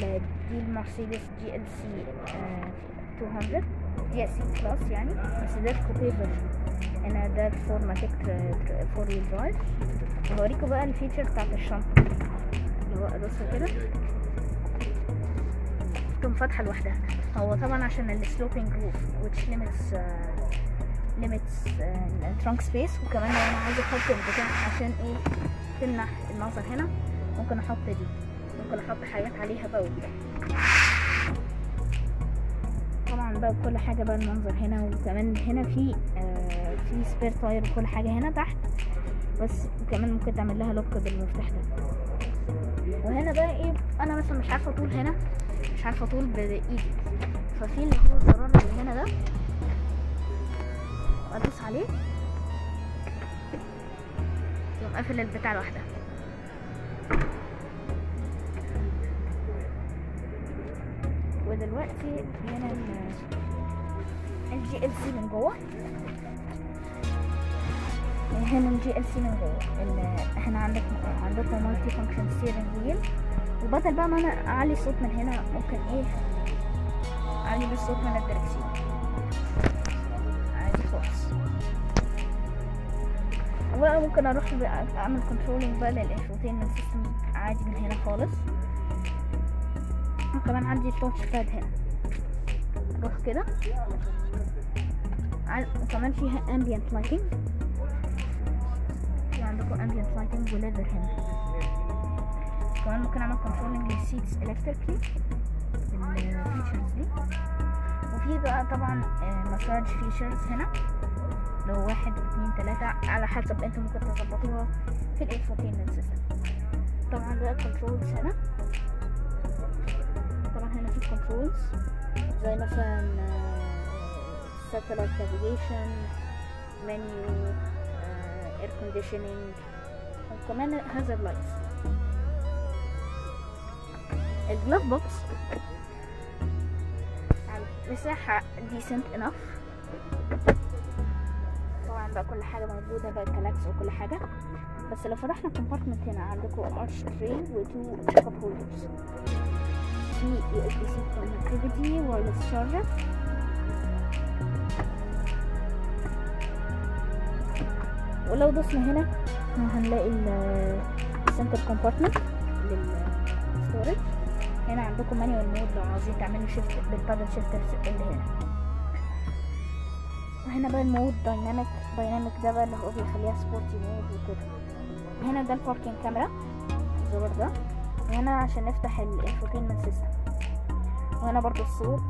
دي المرسيدس جي ال سي 200 جي ال سي كلاس يعني بس ده ال coupe version هنا ده ال 4MATIC four wheel drive هوريكم بقى ال feature بتاعت الشنطة. اللي هو ادوسها كده. تقوم فاتحة لوحدها. هو طبعا عشان ال sloping roof which limits uh, limits uh, trunk space. وكمان لو أنا عايزة أحط البتاع عشان إيه تمنع المنظر هنا. ممكن أحط دي. ممكن أحط حاجات عليها بقى وبتاع طبعا بقى كل حاجة بقى المنظر هنا وكمان هنا في آه في spare tire وكل حاجة هنا تحت. بس وكمان ممكن تعمل لها lock بالمفتاح ده. وهنا بقى إيه أنا مثلا مش عارفة أطول هنا مش عارفة أطول بإيدي. ففي اللي هو الزرار اللي هنا ده أدوس عليه. يقوم قافل البتاع لوحدها. ودلوقتي هنا ال GLC من جوه. هنا ال GLC من جوه. إحنا عندك عندكم multifunction steering wheel وبدل بقى ما أنا اعلي الصوت من هنا ممكن إيه؟ اعلي بالصوت من الدركسيون عادي خالص. وبقى ممكن أروح اعمل controlling بقى لل infotainment system عادي من هنا خالص. وكمان عندي touchpad هنا. أروح كده. وكمان فيها ambient lighting. في عندكم ambient lighting و leather هنا. كمان ممكن أعمل controlling لل seats electrically ال features دي. وفي بقى طبعا massage features هنا. لو واحد اتنين تلاتة على حسب أنتوا ممكن تظبطوها في ال infotainment system طبعا بقى controls هنا. هنا في controls زي مثلا satellite navigation menu air conditioning وكمان hazard lights ال glove box مساحة decent enough. طبعا بقى كل حاجة موجودة بقى كلاكس وكل حاجة. بس لو فتحنا ال compartment هنا عندكم ash tray و two cup holders USB-C connectivity wireless charger ولو دوسنا هنا هنلاقي ال center compartment لل storage هنا عندكم manual mode لو عاوزين تعملوا shift بال paddle shifter اللي هنا. وهنا بقى ال mode dynamic dynamic ده بقى اللي هو بيخليها sporty mode وكده. هنا ده ال parking camera الزرار ده. وهنا عشان نفتح ال infotainment system وهنا برضو الصوت.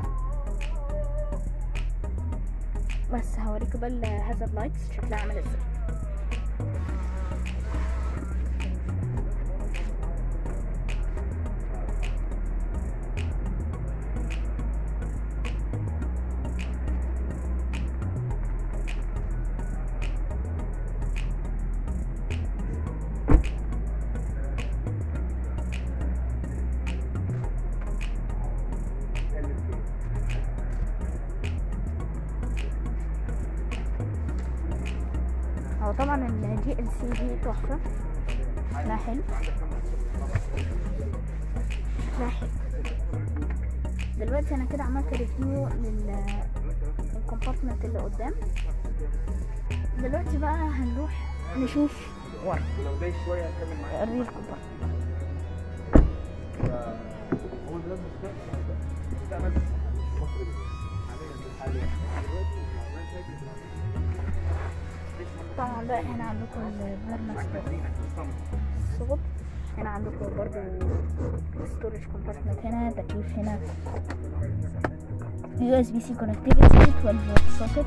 بس هوريكم بقى الهازارد لايتس شكلها عامل إزاي. طبعا ال GLC دي تحفة. شكلها حلو. شكلها حلو. دلوقتي أنا كده عملت review لل ال compartment اللي قدام. دلوقتي بقى هنروح نشوف ورا. ال rear compartment طبعا بقى هنا عندكم البرنامج الصوت هنا عندكم برضو storage compartment هنا تكييف هنا. USB-C connectivity 12 volt socket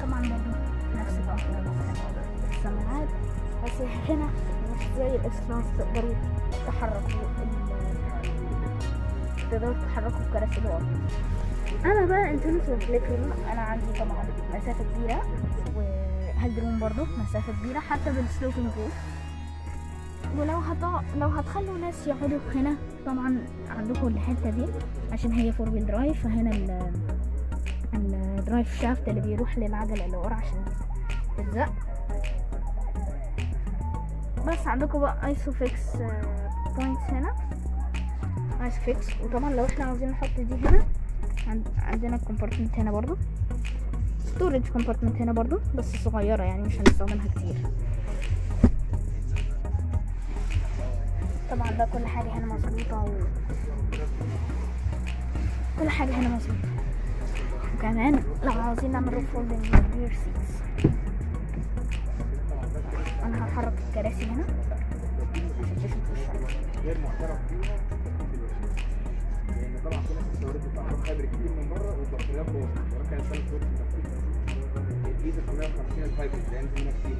طبعا برضو نفس السماعات. بس هنا مش زي ال X-Class تقدروا تحركوا تقدروا تتحركوا بكراسي الورا أنا بقى in terms of legroom أنا عندي طبعا مسافة كبيرة و headroom برضو مسافة كبيرة حتى بال sloping roof ولو هتع... لو هتخلوا ناس يقعدوا هنا طبعا عندكم الحتة دي عشان هي four wheel drive فهنا ال ال drive shaft اللي بيروح للعجلة اللي ورا عشان تتزق بس عندكم بقى ISOFIX points هنا. ISOFIX وطبعا لو إحنا عاوزين نحط دي هنا عند... عندنا compartment هنا برضو. storage compartment هنا برضو بس صغيرة يعني مش هنستخدمها كتير. طبعا ده كل حاجة هنا مظبوطة و... كل حاجة هنا مظبوطة. وكمان لو عاوزين نعمل roof folding لل rear seats أنا هحرك الكراسي هنا. عشان تشوف الشمس بتجيب من بره والبطاريات باظت البطاريات كانت ثلاث كورس اي 950 الهايبريد لأن دي كتير